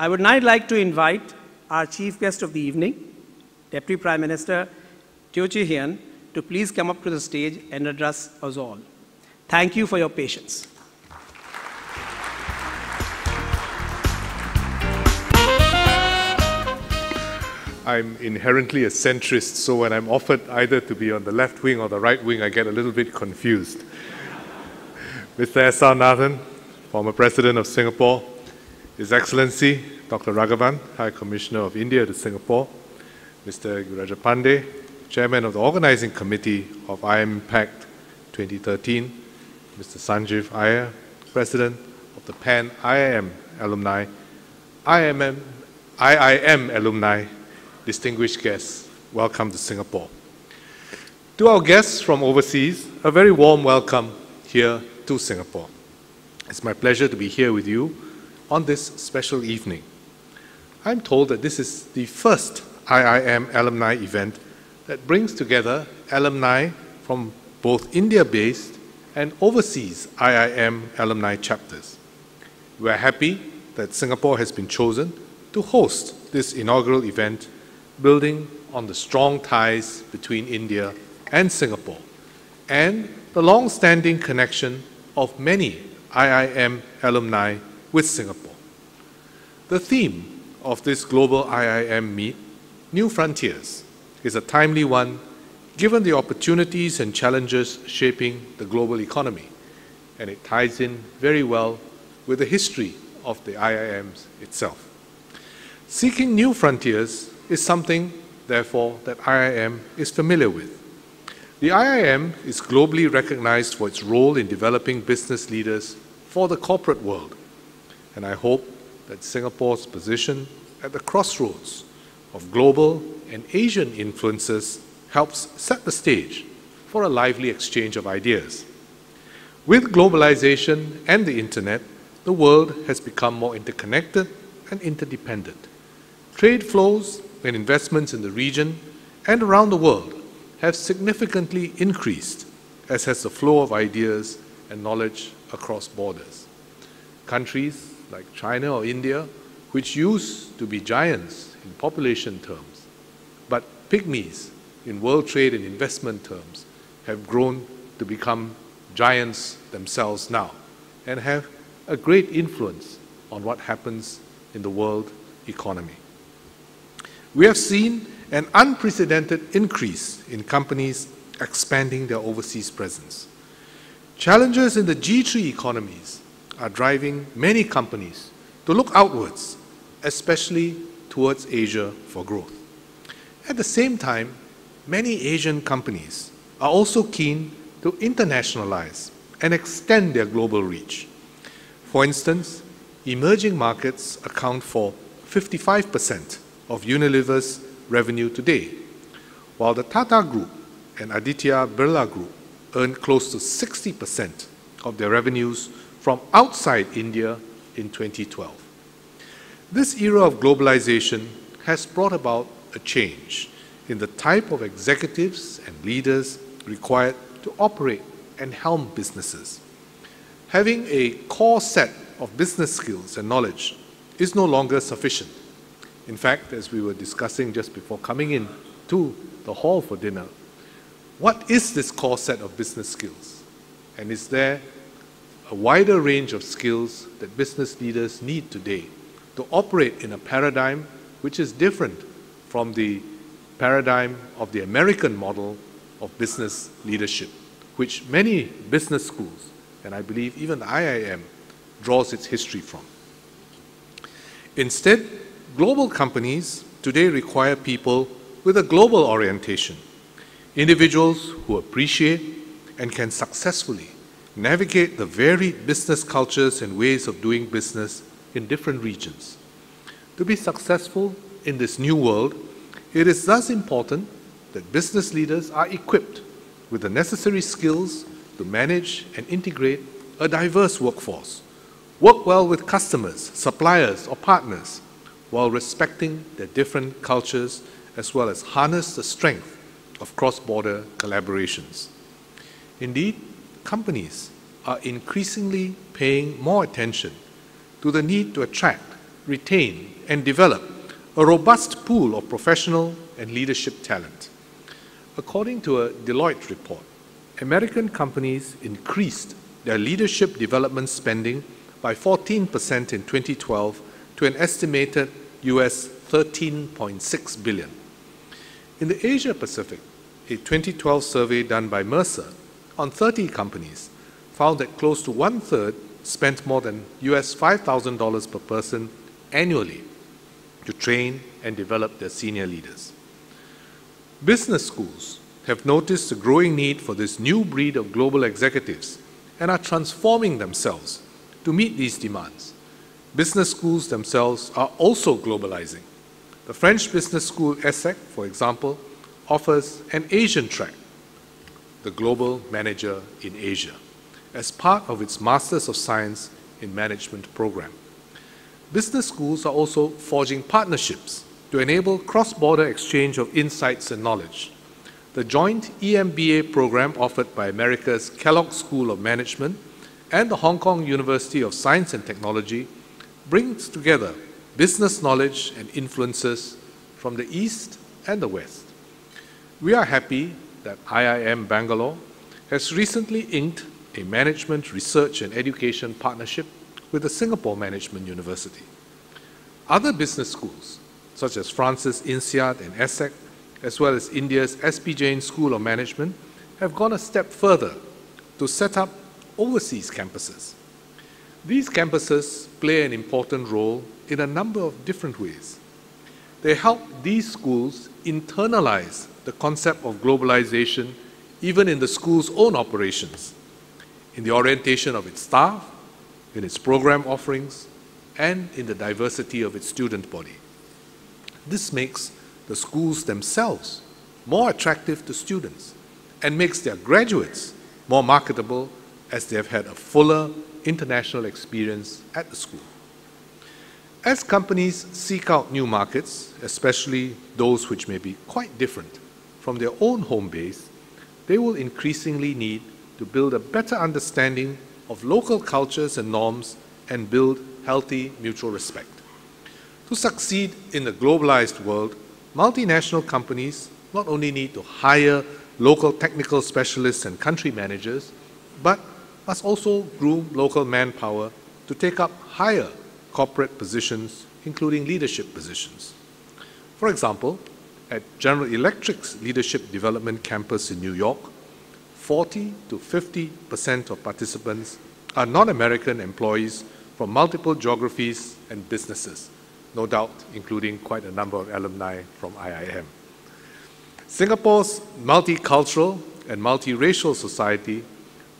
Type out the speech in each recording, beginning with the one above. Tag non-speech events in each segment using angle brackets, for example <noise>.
I would now like to invite our chief guest of the evening, Deputy Prime Minister Teo Chee Hean, to please come up to the stage and address us all. Thank you for your patience. I'm inherently a centrist, so when I'm offered either to be on the left wing or the right wing, I get a little bit confused. <laughs> Mr. S.R. Nathan, former President of Singapore, His Excellency Dr. Raghavan, High Commissioner of India to Singapore, Mr. Guraj Pandey, Chairman of the Organizing Committee of Impact 2013, Mr. Sanjeev Iyer, President of the PAN IIM Alumni, IIM, IIM Alumni distinguished guests, welcome to Singapore. To our guests from overseas, a very warm welcome here to Singapore. It's my pleasure to be here with you on this special evening. I'm told that this is the first IIM alumni event that brings together alumni from both India based and overseas IIM alumni chapters. We're happy that Singapore has been chosen to host this inaugural event building on the strong ties between India and Singapore and the long standing connection of many IIM alumni with Singapore. The theme of this global IIM meet, New Frontiers, is a timely one given the opportunities and challenges shaping the global economy, and it ties in very well with the history of the IIMs itself. Seeking new frontiers is something, therefore, that IIM is familiar with. The IIM is globally recognized for its role in developing business leaders for the corporate world, and I hope that Singapore's position at the crossroads of global and Asian influences helps set the stage for a lively exchange of ideas. With globalization and the internet, the world has become more interconnected and interdependent. Trade flows and investments in the region and around the world have significantly increased, as has the flow of ideas and knowledge across borders. Countries like China or India, which used to be giants in population terms, but pygmies in world trade and investment terms, have grown to become giants themselves now and have a great influence on what happens in the world economy. We have seen an unprecedented increase in companies expanding their overseas presence. Challenges in the G3 economies are driving many companies to look outwards, especially towards Asia for growth. At the same time, many Asian companies are also keen to internationalize and extend their global reach. For instance, emerging markets account for 55% of Unilever's revenue today, while the Tata Group and Aditya Birla Group earn close to 60% of their revenues from outside India in 2012. This era of globalization has brought about a change in the type of executives and leaders required to operate and helm businesses. Having a core set of business skills and knowledge is no longer sufficient. In fact, as we were discussing just before coming in to the hall for dinner, what is this core set of business skills? And is there a wider range of skills that business leaders need today to operate in a paradigm which is different from the paradigm of the American model of business leadership, which many business schools, and I believe even the IIM, draws its history from. Instead, global companies today require people with a global orientation, individuals who appreciate and can successfully navigate the varied business cultures and ways of doing business in different regions. To be successful in this new world, it is thus important that business leaders are equipped with the necessary skills to manage and integrate a diverse workforce, work well with customers, suppliers, or partners, while respecting their different cultures as well as harness the strength of cross-border collaborations. Indeed, companies are increasingly paying more attention to the need to attract retain, and develop a robust pool of professional and leadership talent. According to a Deloitte report, American companies increased their leadership development spending by 14% in 2012 to an estimated US 13.6 billion. In the Asia Pacific, a 2012 survey done by Mercer on 30 companies found that close to one third spent more than US $5,000 per person annually to train and develop their senior leaders. Business schools have noticed a growing need for this new breed of global executives and are transforming themselves to meet these demands. Business schools themselves are also globalizing. The French business school ESSEC, for example, offers an Asian track, the Global Manager in Asia, as part of its Masters of Science in Management program. Business schools are also forging partnerships to enable cross-border exchange of insights and knowledge. The joint EMBA program offered by America's Kellogg School of Management and the Hong Kong University of Science and Technology brings together business knowledge and influences from the East and the West. We are happy that IIM Bangalore has recently inked a management research and education partnership with the Singapore Management University. Other business schools, such as France's INSEAD and ESSEC, as well as India's SP Jain School of Management, have gone a step further to set up overseas campuses. These campuses play an important role in a number of different ways. They help these schools internalize the concept of globalization even in the school's own operations, in the orientation of its staff, in its program offerings, and in the diversity of its student body. This makes the schools themselves more attractive to students and makes their graduates more marketable as they have had a fuller international experience at the school. As companies seek out new markets, especially those which may be quite different from their own home base, they will increasingly need to build a better understanding of local cultures and norms and build healthy mutual respect. To succeed in the globalized world, multinational companies not only need to hire local technical specialists and country managers, but must also groom local manpower to take up higher corporate positions, including leadership positions. For example, at General Electric's Leadership Development Campus in New York, 40 to 50 percent of participants are non-American employees from multiple geographies and businesses, no doubt including quite a number of alumni from IIM. Singapore's multicultural and multiracial society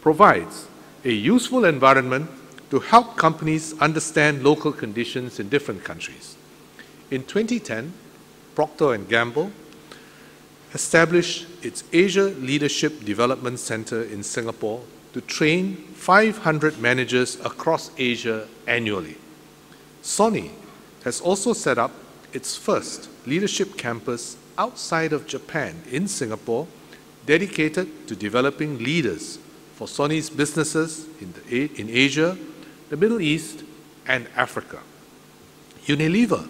provides a useful environment to help companies understand local conditions in different countries. In 2010, Procter & Gamble established its Asia Leadership Development Center in Singapore to train 500 managers across Asia annually. Sony has also set up its first leadership campus outside of Japan in Singapore, dedicated to developing leaders for Sony's businesses in, the, in Asia, the Middle East, and Africa. Unilever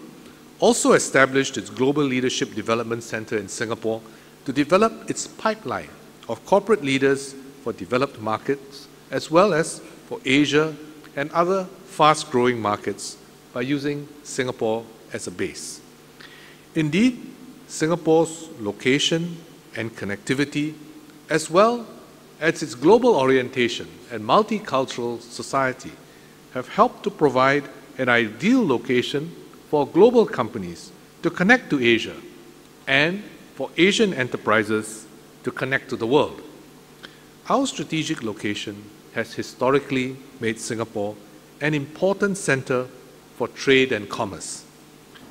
also established its Global Leadership Development Center in Singapore to develop its pipeline of corporate leaders for developed markets as well as for Asia and other fast growing markets by using Singapore as a base. Indeed, Singapore's location and connectivity, as well as its global orientation and multicultural society, have helped to provide an ideal location for global companies to connect to Asia and for Asian enterprises to connect to the world. Our strategic location has historically made Singapore an important center for trade and commerce.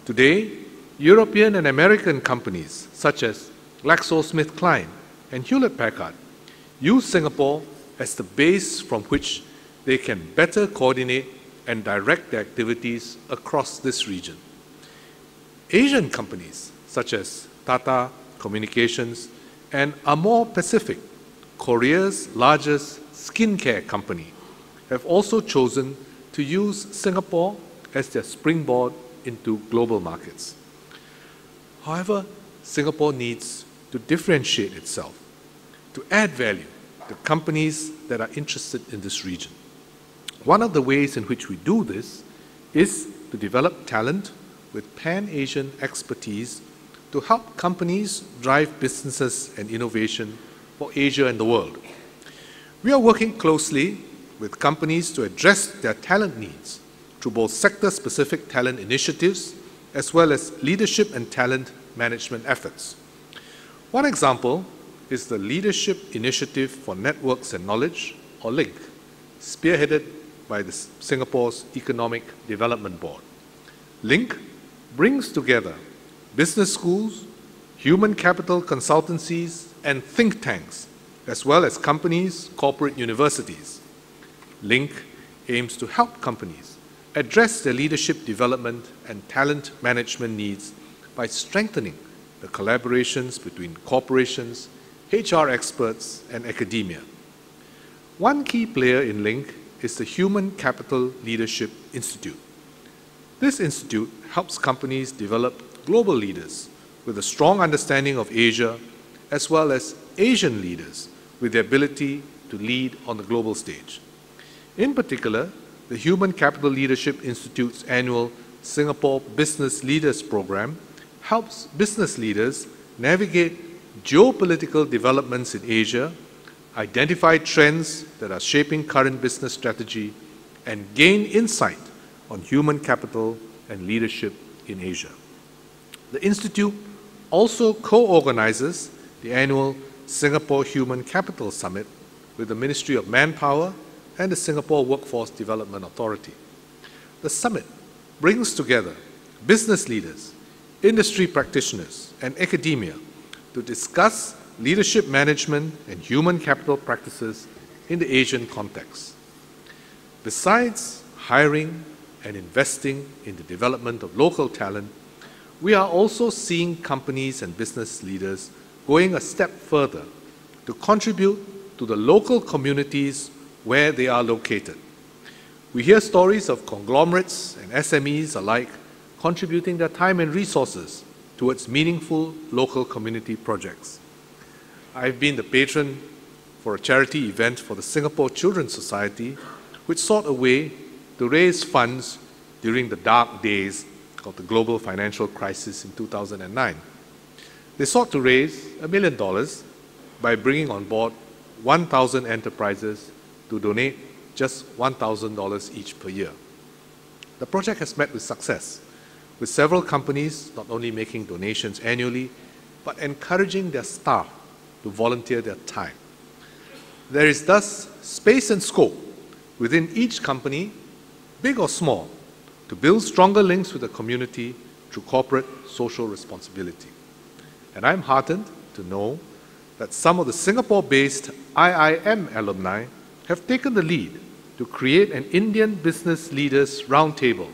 Today, European and American companies such as GlaxoSmithKline and Hewlett Packard use Singapore as the base from which they can better coordinate and direct their activities across this region. Asian companies such as Tata Communications and Amorepacific, Korea's largest skincare company, have also chosen to use Singapore as their springboard into global markets. However, Singapore needs to differentiate itself, to add value to companies that are interested in this region. One of the ways in which we do this is to develop talent with Pan Asian expertise to help companies drive businesses and innovation for Asia and the world. We are working closely with companies to address their talent needs through both sector specific talent initiatives as well as leadership and talent management efforts. One example is the Leadership Initiative for Networks and Knowledge, or LINK, spearheaded by the Singapore's Economic Development Board. LINK brings together business schools, human capital consultancies, and think tanks, as well as companies, corporate universities. LINK aims to help companies address their leadership development and talent management needs by strengthening the collaborations between corporations, HR experts, and academia. One key player in LINK is the Human Capital Leadership Institute. This institute helps companies develop global leaders with a strong understanding of Asia, as well as Asian leaders with the ability to lead on the global stage. In particular, the Human Capital Leadership Institute's annual Singapore Business Leaders Program helps business leaders navigate geopolitical developments in Asia, identify trends that are shaping current business strategy, and gain insight on human capital and leadership in Asia. The Institute also co-organizes the annual Singapore Human Capital Summit with the Ministry of Manpower and the Singapore Workforce Development Authority. The summit brings together business leaders, industry practitioners, and academia to discuss leadership management and human capital practices in the Asian context. Besides hiring and investing in the development of local talent, we are also seeing companies and business leaders going a step further to contribute to the local communities where they are located. We hear stories of conglomerates and SMEs alike contributing their time and resources towards meaningful local community projects. I've been the patron for a charity event for the Singapore Children's Society, which sought a way to raise funds during the dark days of the global financial crisis in 2009. They sought to raise a million dollars by bringing on board 1,000 enterprises to donate just $1,000 each per year. The project has met with success, with several companies not only making donations annually, but encouraging their staff to volunteer their time. There is thus space and scope within each company, big or small, to build stronger links with the community through corporate social responsibility. And I'm heartened to know that some of the Singapore based IIM alumni have taken the lead to create an Indian Business Leaders Roundtable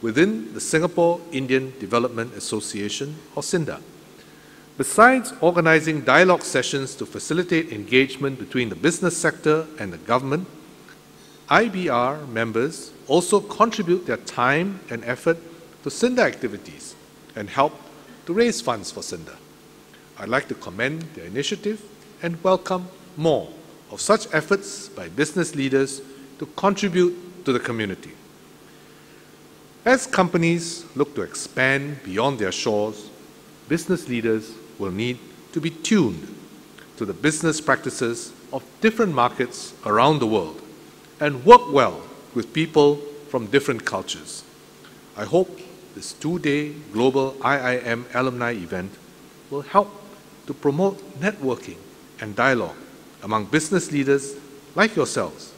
within the Singapore Indian Development Association, or SINDA. Besides organizing dialogue sessions to facilitate engagement between the business sector and the government, IBR members also contribute their time and effort to SINDA activities and help to raise funds for SINDA. I'd like to commend their initiative and welcome more of such efforts by business leaders to contribute to the community. As companies look to expand beyond their shores, business leaders will need to be tuned to the business practices of different markets around the world and work well with people from different cultures. I hope this two-day global IIM alumni event will help to promote networking and dialogue among business leaders like yourselves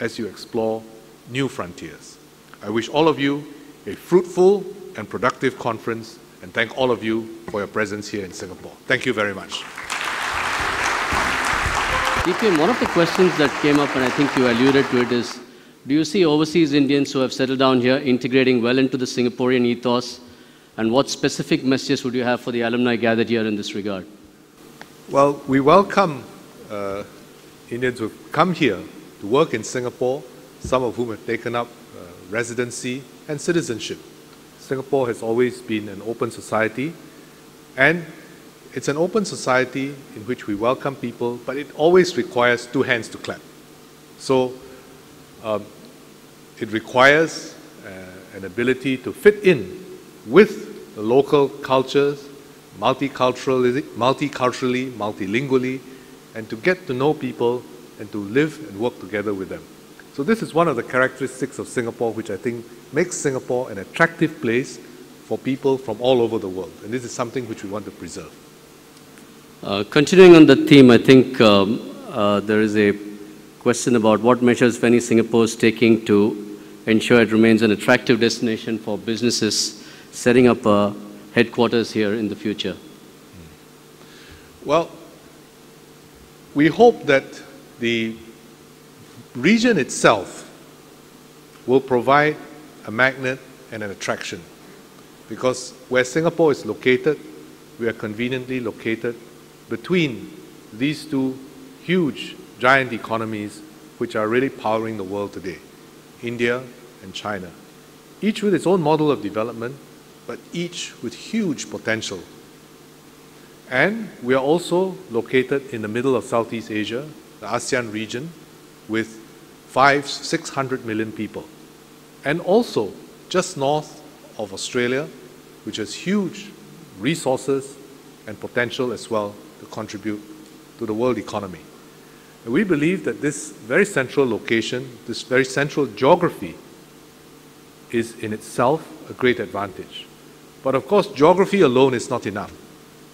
as you explore new frontiers. I wish all of you a fruitful and productive conference and thank all of you for your presence here in Singapore. Thank you very much. DPM, one of the questions that came up, and I think you alluded to it, is do you see overseas Indians who have settled down here integrating well into the Singaporean ethos? And what specific messages would you have for the alumni gathered here in this regard? Well, we welcome uh, Indians who've come here to work in Singapore, some of whom have taken up uh, residency and citizenship. Singapore has always been an open society, and it's an open society in which we welcome people, but it always requires two hands to clap. So um, it requires uh, an ability to fit in with the local cultures, multiculturally, multiculturally, multilingually, and to get to know people and to live and work together with them. So this is one of the characteristics of Singapore which I think makes Singapore an attractive place for people from all over the world. And this is something which we want to preserve. Uh, continuing on the theme, I think um, uh, there is a question about what measures, if any, Singapore is taking to ensure it remains an attractive destination for businesses setting up a headquarters here in the future. Well, we hope that the region itself will provide a magnet and an attraction because where Singapore is located, we are conveniently located between these two huge giant economies which are really powering the world today India and China. Each with its own model of development, but each with huge potential. And we are also located in the middle of Southeast Asia, the ASEAN region, with five, six hundred million people. And also just north of Australia, which has huge resources and potential as well to contribute to the world economy. And we believe that this very central location, this very central geography, is in itself a great advantage. But of course, geography alone is not enough.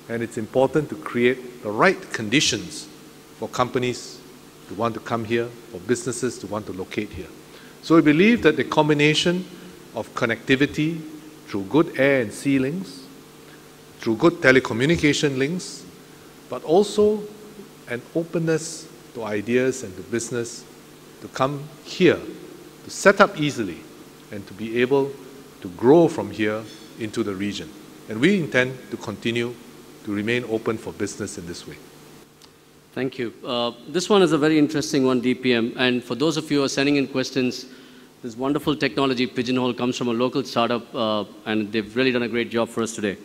And it's important to create the right conditions for companies to want to come here, for businesses to want to locate here. So we believe that the combination of connectivity through good air and sea links, through good telecommunication links, but also an openness to ideas and to business to come here, to set up easily, and to be able to grow from here into the region. And we intend to continue to remain open for business in this way. Thank you. Uh, this one is a very interesting one, DPM. And for those of you who are sending in questions, this wonderful technology, Pigeonhole, comes from a local startup, uh, and they've really done a great job for us today.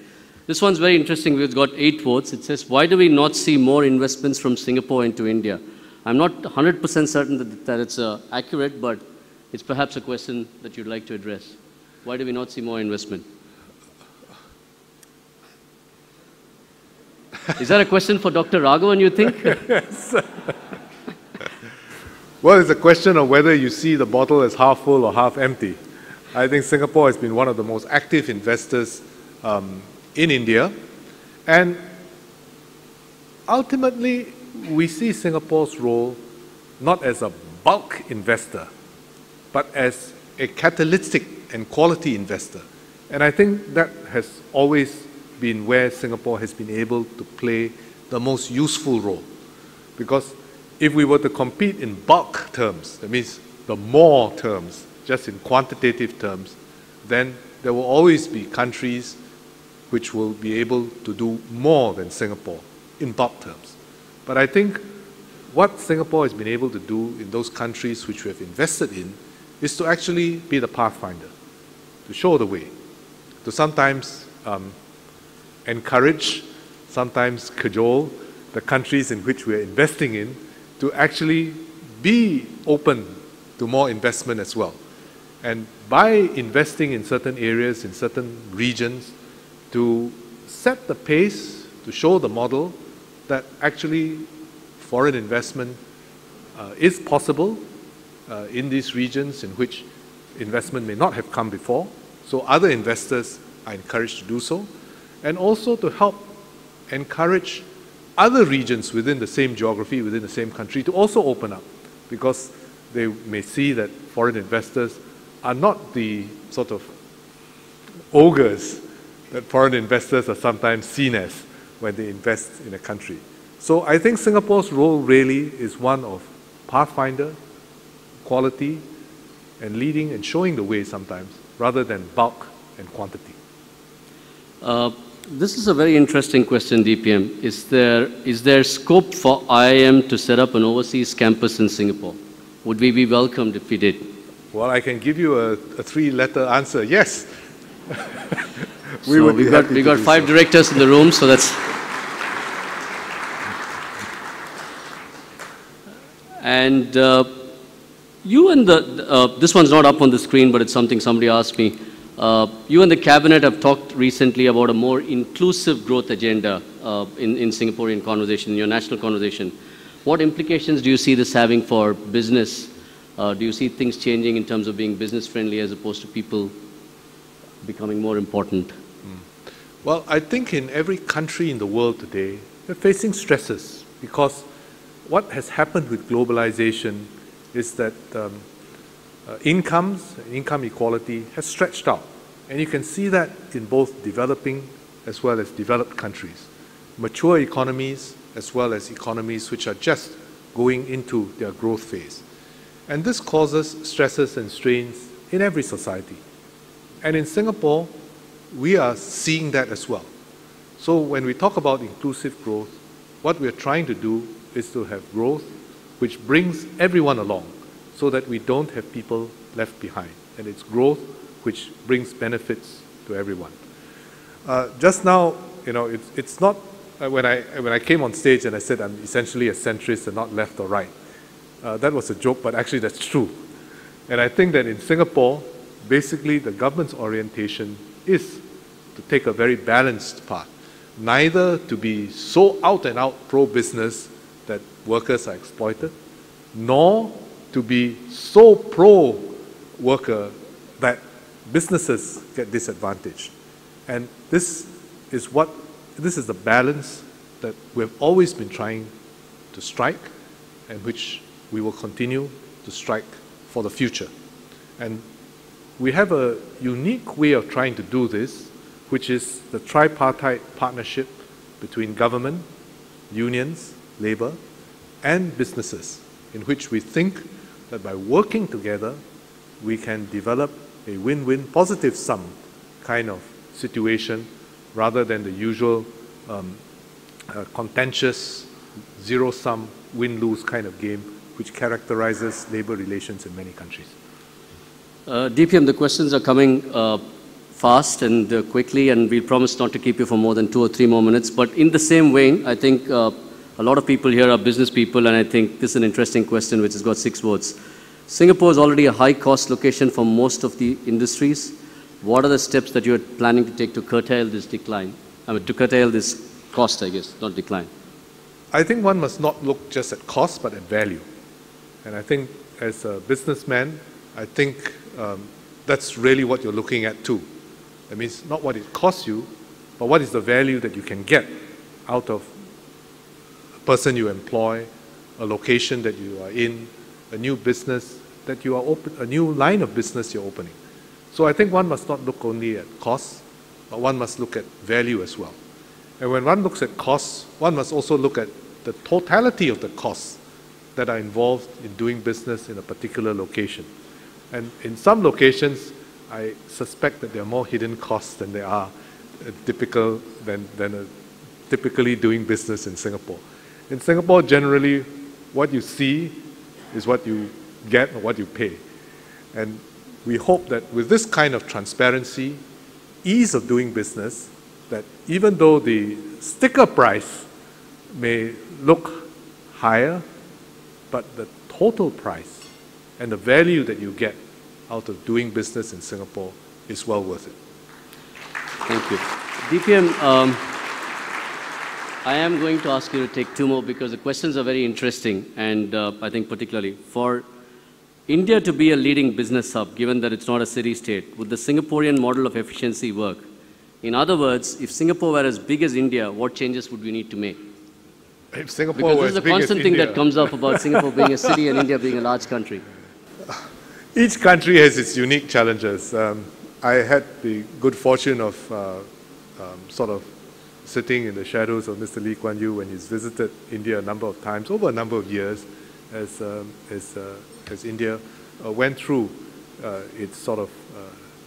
This one's very interesting. We've got eight votes. It says, why do we not see more investments from Singapore into India? I'm not 100% certain that, that it's uh, accurate, but it's perhaps a question that you'd like to address. Why do we not see more investment? <laughs> Is that a question for Dr. Raghavan, you think? yes. <laughs> well, it's a question of whether you see the bottle as half full or half empty. I think Singapore has been one of the most active investors um, in India. And ultimately, we see Singapore's role not as a bulk investor, but as a catalytic and quality investor. And I think that has always been where Singapore has been able to play the most useful role. Because if we were to compete in bulk terms, that means the more terms, just in quantitative terms, then there will always be countries which will be able to do more than Singapore in bulk terms. But I think what Singapore has been able to do in those countries which we have invested in is to actually be the pathfinder, to show the way, to sometimes um, encourage, sometimes cajole the countries in which we're investing in to actually be open to more investment as well. And by investing in certain areas, in certain regions, to set the pace, to show the model that actually foreign investment uh, is possible uh, in these regions in which investment may not have come before. So other investors are encouraged to do so and also to help encourage other regions within the same geography, within the same country, to also open up because they may see that foreign investors are not the sort of ogres that foreign investors are sometimes seen as when they invest in a country. So I think Singapore's role really is one of pathfinder, quality, and leading and showing the way sometimes, rather than bulk and quantity. Uh, this is a very interesting question, DPM. Is there, is there scope for IIM to set up an overseas campus in Singapore? Would we be welcomed if we did? Well, I can give you a, a three-letter answer. Yes. <laughs> we so we got we got five so. directors in the room, so that's. And uh, you and the uh, this one's not up on the screen, but it's something somebody asked me. Uh, you and the cabinet have talked recently about a more inclusive growth agenda uh, in, in Singaporean conversation, in your national conversation. What implications do you see this having for business? Uh, do you see things changing in terms of being business friendly as opposed to people becoming more important? Mm. Well, I think in every country in the world today, they're facing stresses because what has happened with globalization is that um, uh, incomes, income equality has stretched out. And you can see that in both developing as well as developed countries. Mature economies as well as economies which are just going into their growth phase. And this causes stresses and strains in every society. And in Singapore, we are seeing that as well. So when we talk about inclusive growth, what we're trying to do is to have growth which brings everyone along so that we don't have people left behind. And it's growth which brings benefits to everyone. Uh, just now, you know, it's, it's not, uh, when, I, when I came on stage and I said I'm essentially a centrist and not left or right, uh, that was a joke, but actually that's true. And I think that in Singapore, basically the government's orientation is to take a very balanced path. Neither to be so out and out pro business that workers are exploited, nor to be so pro worker that businesses get disadvantaged. And this is what this is the balance that we've always been trying to strike and which we will continue to strike for the future. And we have a unique way of trying to do this, which is the tripartite partnership between government, unions, labor, and businesses, in which we think that by working together, we can develop a win-win positive sum kind of situation rather than the usual um, uh, contentious zero-sum win-lose kind of game which characterizes labor relations in many countries. Uh, DPM, the questions are coming uh, fast and uh, quickly, and we promise not to keep you for more than two or three more minutes. But in the same vein, I think uh, a lot of people here are business people, and I think this is an interesting question which has got six votes. Singapore is already a high-cost location for most of the industries. What are the steps that you're planning to take to curtail this decline? I mean, to curtail this cost, I guess, not decline. I think one must not look just at cost, but at value. And I think as a businessman, I think um, that's really what you're looking at too. That means not what it costs you, but what is the value that you can get out of person you employ, a location that you are in, a new business that you are open, a new line of business you're opening. So I think one must not look only at costs, but one must look at value as well. And when one looks at costs, one must also look at the totality of the costs that are involved in doing business in a particular location. And in some locations, I suspect that there are more hidden costs than there are uh, typical than, than typically doing business in Singapore. In Singapore, generally, what you see is what you get or what you pay. And we hope that with this kind of transparency, ease of doing business, that even though the sticker price may look higher, but the total price and the value that you get out of doing business in Singapore is well worth it. Thank you. DPM, um, I am going to ask you to take two more because the questions are very interesting and uh, I think particularly for India to be a leading business hub, given that it's not a city-state, would the Singaporean model of efficiency work? In other words, if Singapore were as big as India, what changes would we need to make? If Singapore because this is a constant thing that comes up about <laughs> Singapore being a city and India being a large country. Each country has its unique challenges. Um, I had the good fortune of uh, um, sort of sitting in the shadows of Mr. Lee Kuan Yew when he's visited India a number of times over a number of years as, um, as, uh, as India uh, went through uh, its sort of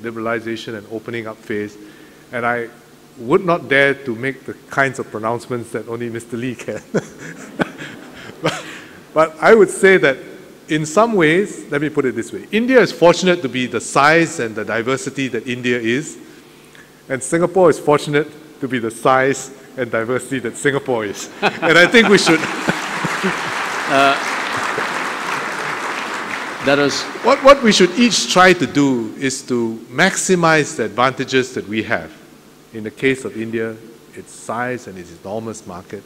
liberalization and opening up phase. And I would not dare to make the kinds of pronouncements that only Mr. Lee can. <laughs> but, but I would say that in some ways, let me put it this way India is fortunate to be the size and the diversity that India is, and Singapore is fortunate to be the size and diversity that Singapore is. and I think we should. <laughs> Uh, that was What, what we should each try to do is to maximize the advantages that we have. In the case of India, its size and its enormous market,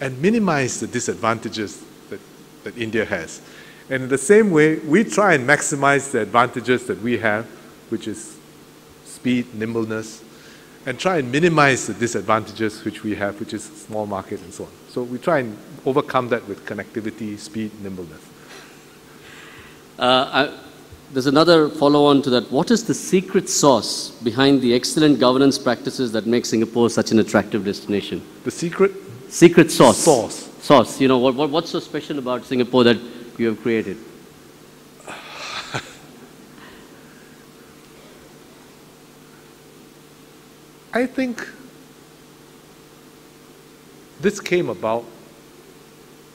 and minimize the disadvantages that, that India has. And in the same way, we try and maximize the advantages that we have, which is speed, nimbleness, and try and minimize the disadvantages which we have, which is small market and so on. So we try and overcome that with connectivity, speed, nimbleness. Uh, I, there's another follow-on to that. What is the secret sauce behind the excellent governance practices that make Singapore such an attractive destination? The secret Secret sauce. Sauce. Sauce. You know, what, what, what's so special about Singapore that you have created? I think this came about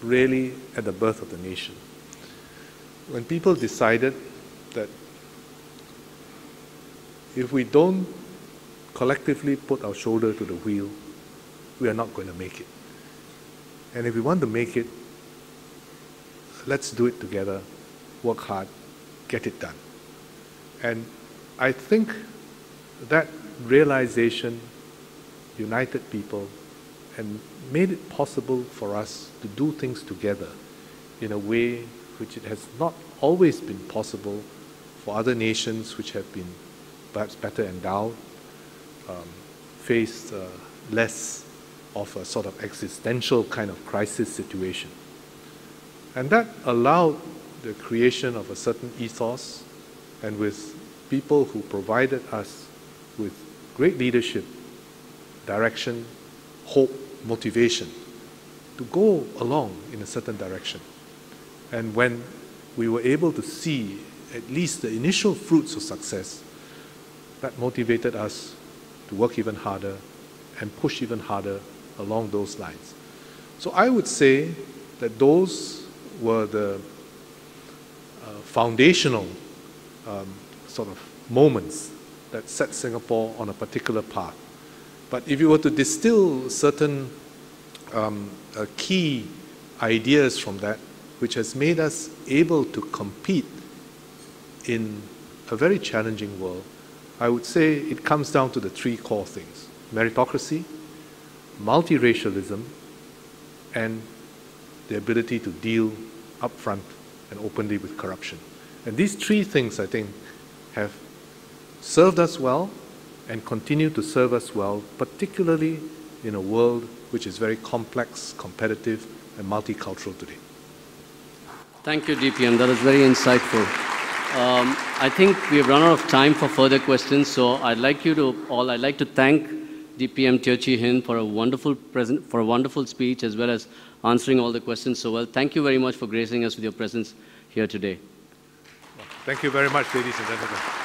really at the birth of the nation. When people decided that if we don't collectively put our shoulder to the wheel, we are not going to make it. And if we want to make it, let's do it together, work hard, get it done. And I think that realization united people and made it possible for us to do things together in a way which it has not always been possible for other nations which have been perhaps better endowed, um, faced uh, less of a sort of existential kind of crisis situation. And that allowed the creation of a certain ethos and with people who provided us with great leadership, direction, hope, motivation to go along in a certain direction. And when we were able to see at least the initial fruits of success, that motivated us to work even harder and push even harder along those lines. So I would say that those were the uh, foundational um, sort of moments that set Singapore on a particular path. But if you were to distill certain um, uh, key ideas from that, which has made us able to compete in a very challenging world, I would say it comes down to the three core things meritocracy, multiracialism, and the ability to deal upfront and openly with corruption. And these three things, I think, have served us well and continue to serve us well, particularly in a world which is very complex, competitive, and multicultural today. Thank you, DPM. That was very insightful. Um, I think we have run out of time for further questions, so I'd like you to all, I'd like to thank DPM Teo Chee Hean for a wonderful present, for a wonderful speech as well as answering all the questions so well. Thank you very much for gracing us with your presence here today. Thank you very much, ladies and gentlemen.